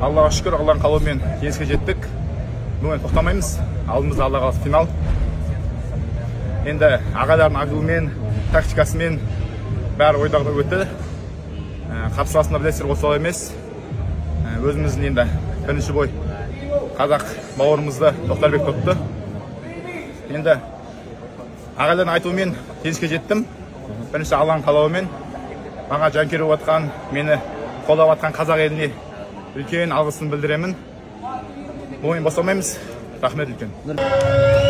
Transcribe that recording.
аллаға шүкір алланың қалауымен жеңіске жеттік. Бүгін тоқтамаймыз алдымызда алла қаласа финал. Енді ағайлардың ақылымен тактикасымен бәрі ойдағыдай өтті. Ә, қарсыласында білесіздер осал емес. Ә, өзіміздің енді бірінші бой қазақ бауырымызды тоқтарбек тұтты. Енді ағайлардың айтуымен жеңіске жеттім. Бірінші алланың қалауымен маған жанкүйер болып жатқан мені қолдап жатқан қазақ еліне үлкен алғысын білдіремін ойын бастамаймыз рахмет үлкен